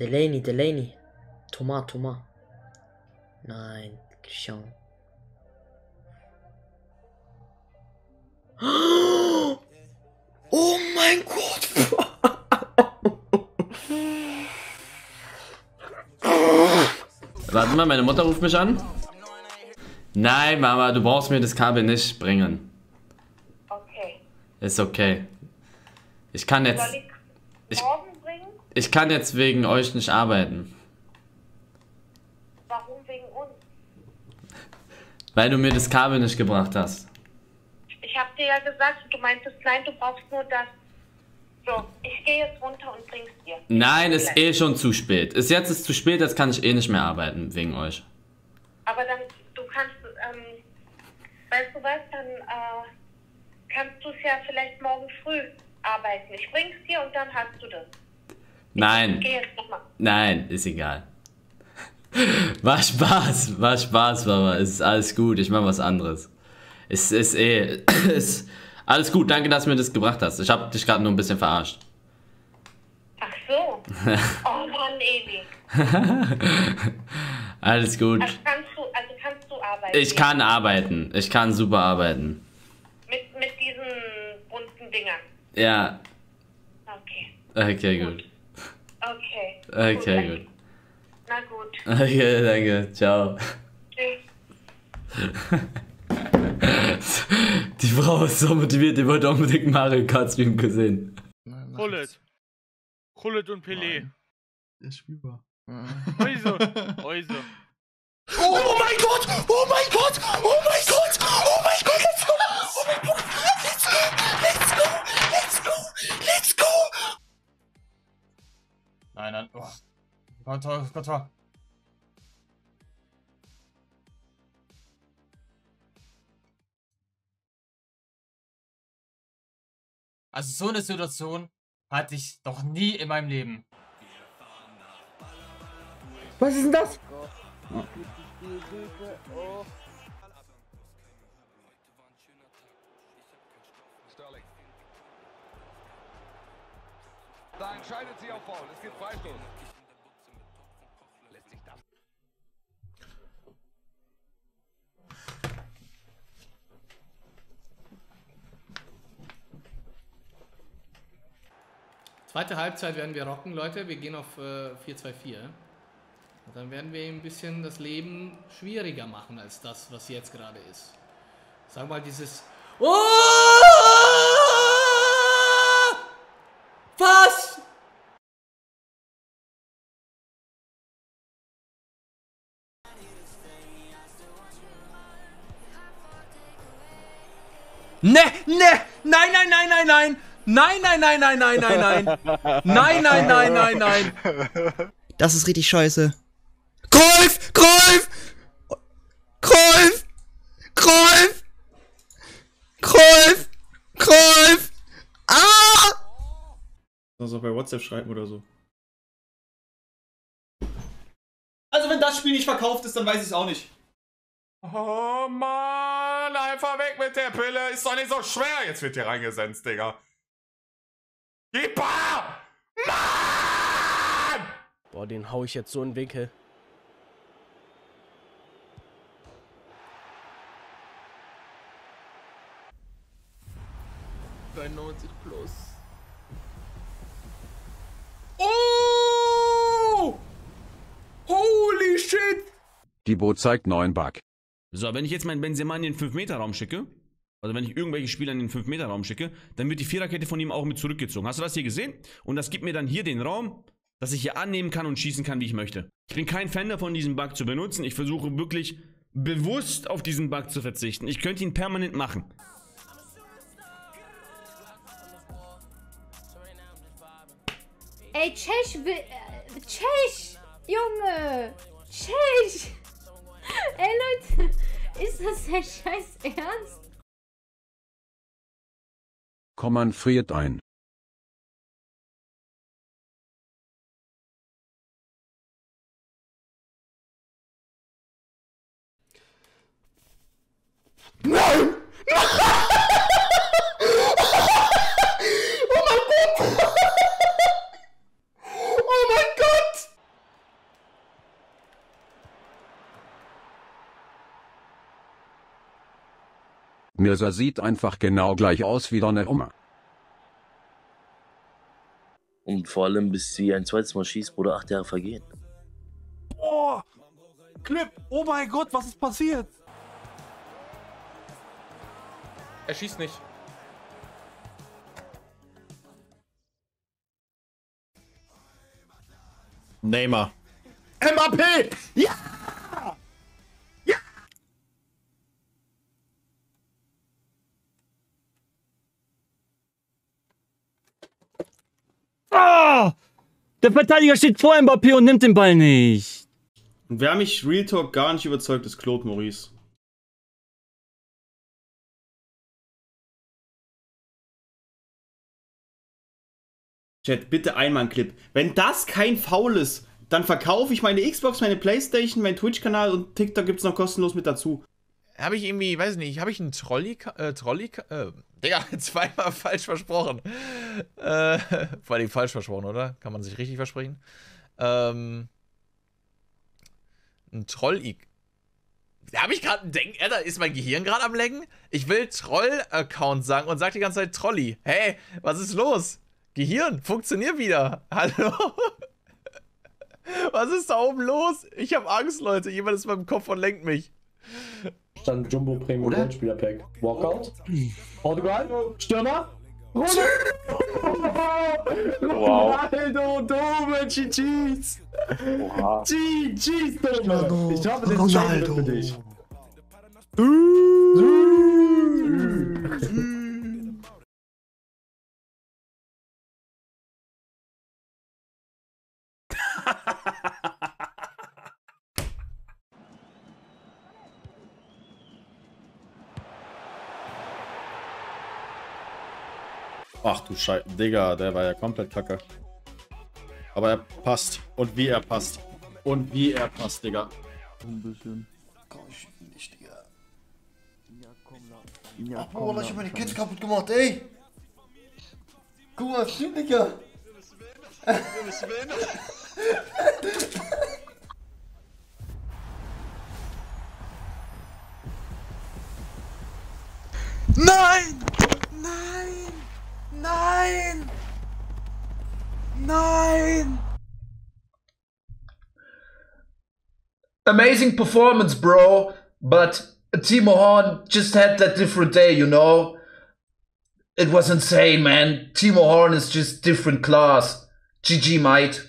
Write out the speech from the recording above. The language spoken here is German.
Delaney, Delaney. Thomas, Thomas. Nein, Christian. Oh mein Gott! Warte mal, meine Mutter ruft mich an. Nein, Mama, du brauchst mir das Kabel nicht bringen. Okay. Ist okay. Ich kann jetzt, Soll ich bringen? ich kann jetzt wegen euch nicht arbeiten. Warum wegen uns? Weil du mir das Kabel nicht gebracht hast. Ich habe dir ja gesagt, du meintest, nein, du brauchst nur das. So, ich gehe jetzt runter und bring's dir. Nein, ist eh schon zu spät. Ist jetzt ist zu spät, jetzt kann ich eh nicht mehr arbeiten wegen euch. Aber dann, du kannst, ähm, weißt du was, dann äh, kannst du es ja vielleicht morgen früh arbeiten. Ich bring's dir und dann hast du das. Nein, nein, ist egal. War Spaß, war Spaß, Mama. Es ist alles gut, ich mach was anderes. Es ist eh, ist alles gut, danke, dass du mir das gebracht hast. Ich hab dich gerade nur ein bisschen verarscht. Ach so. oh Mann, Ewi. Alles gut. Also kannst du, also kannst du arbeiten. Ich kann arbeiten. Ich kann super arbeiten. Mit, mit diesen bunten Dingern. Ja, Okay. okay, gut. Okay. Okay, dann- gut. Na gut. Okay, danke. Ciao. Tschüss. Die Frau ist so motiviert, die wollte unbedingt Mario Kart streamen gesehen. Hullet. Hullet und Pelé. Der Schwieber. Häuser. Häuser. Oh mein Gott! Oh mein Gott! Oh mein Gott! Oh mein Gott! Let's go! Oh mein Gott! Let's go! Let's go! Let's go! Let's go! Nein, nein. Oh. Gott, oh, Gott, oh. Also so eine Situation hatte ich doch nie in meinem Leben. Was ist denn das? Da entscheidet sie auf Foul. Es gibt Freistoß. Zweite Halbzeit werden wir rocken, Leute. Wir gehen auf äh, 4-2-4. Und dann werden wir ihm ein bisschen das Leben schwieriger machen als das, was jetzt gerade ist. Sag mal dieses. Oh! Ne, ne, nein, nein, nein, nein, nein. Nein, nein, nein, nein, nein, nein, nein. Nein, nein, nein, nein, nein. Das ist richtig scheiße. Kreuf! Kreuf! Kreuf! Kreuf! Kreuf! Kreuf! Ah! Also bei WhatsApp schreiben oder so. Also wenn das Spiel nicht verkauft ist, dann weiß ich es auch nicht. Oh Mann, mit der Pille. Ist doch nicht so schwer. Jetzt wird hier reingesenzt, Digga. Keeper! Mann! Boah, den hau ich jetzt so in den Winkel. Bei 90 plus. Oh! Holy shit! Gibo zeigt neuen Bug. So, wenn ich jetzt meinen Benzema in den 5-Meter-Raum schicke, also wenn ich irgendwelche Spieler in den 5-Meter-Raum schicke, dann wird die Viererkette von ihm auch mit zurückgezogen. Hast du das hier gesehen? Und das gibt mir dann hier den Raum, dass ich hier annehmen kann und schießen kann, wie ich möchte. Ich bin kein Fan davon, diesen Bug zu benutzen. Ich versuche wirklich bewusst auf diesen Bug zu verzichten. Ich könnte ihn permanent machen. Ey, Tschech will. Äh, Tschech! Junge! Tschech! Ey, Leute! Ist das der Scheiß Ernst? Kommand friert ein. Nein! Oh mein Gott! Oh mein Gott! Mirza sieht einfach genau gleich aus wie Oma. Und vor allem, bis sie ein zweites Mal schießt, Bruder, acht Jahre vergehen. Oh! Clip! Oh mein Gott, was ist passiert? Er schießt nicht. Neymar. Mbappé! Ja! Ah! Der Verteidiger steht vor Mbappé und nimmt den Ball nicht. Und wer mich Real Talk gar nicht überzeugt, ist Claude Maurice. Chat, bitte einmal einen Clip. Wenn das kein Foul ist, dann verkaufe ich meine Xbox, meine Playstation, meinen Twitch-Kanal und TikTok gibt's noch kostenlos mit dazu. Habe ich irgendwie, weiß nicht, habe ich einen Trolli, äh, Trolli, äh, Digga, zweimal falsch versprochen. Äh, vor allem falsch versprochen, oder? Kann man sich richtig versprechen? Ähm, ein troll Habe ich gerade ein Denk, Alter, ist mein Gehirn gerade am Lecken? Ich will Troll-Account sagen und sag die ganze Zeit Trolli. Hey, was ist los? Gehirn, funktioniert wieder. Hallo? Was ist da oben los? Ich habe Angst, Leute. Jemand ist beim Kopf und lenkt mich. Dann Jumbo Premium Goldspieler Pack. Walkout. Portugal. Stürmer. Wow. Ronaldo, Dome, GG's. GG's, Dome. Ich habe den Ronaldo. für dich. Ach du Scheiße. Digga, der war ja komplett kacke. Aber er passt. Und wie er passt. Und wie er passt, Digga. Ein bisschen. Komm, ich nicht, Digga. Ach, Bruder, ich hab meine Kids kaputt gemacht, ey. Guck mal, stimmt, Digga. Nein! Nein! Nein! Nein! Amazing performance, bro. But Timo Horn just had that different day, you know? It was insane, man. Timo Horn is just different class. GG, mate.